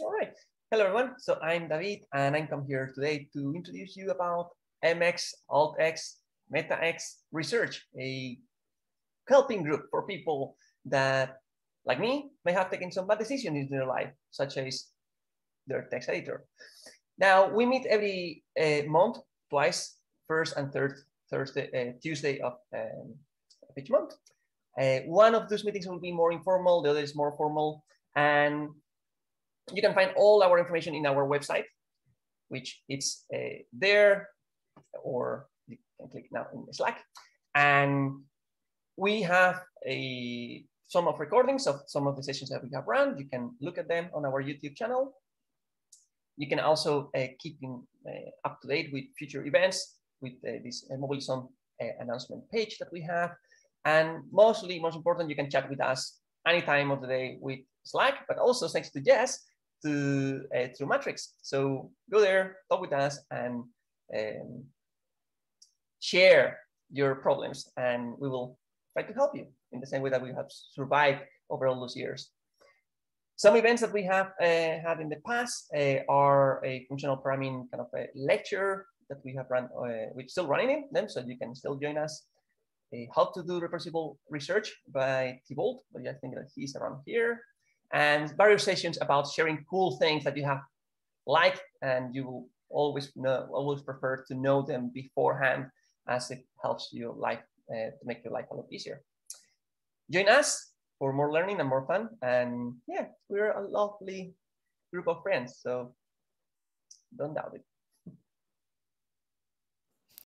All right. Hello, everyone. So I'm David, and I'm come here today to introduce you about M-x, AltX, MetaX research, a helping group for people that, like me, may have taken some bad decisions in their life, such as their text editor. Now, we meet every uh, month, twice, first and third Thursday, uh, Tuesday of, um, each month. Uh, one of those meetings will be more informal, the other is more formal. And you can find all our information in our website, which is uh, there, or you can click now in Slack. And we have a some of recordings of some of the sessions that we have run. You can look at them on our YouTube channel. You can also uh, keep in, uh, up to date with future events with uh, this uh, Mobilizon uh, announcement page that we have. And mostly, most important, you can chat with us any time of the day with Slack, but also thanks to Jess to uh, through Matrix. So go there, talk with us, and um, share your problems, and we will try to help you in the same way that we have survived over all those years. Some events that we have uh, had in the past uh, are a functional programming kind of a lecture that we have run, uh, we're still running in them, so you can still join us. how to do reversible research by Thibault, but I think that he's around here and various sessions about sharing cool things that you have liked and you will always know, always prefer to know them beforehand as it helps you life uh, to make your life a lot easier. Join us for more learning and more fun. And yeah, we're a lovely group of friends, so don't doubt it.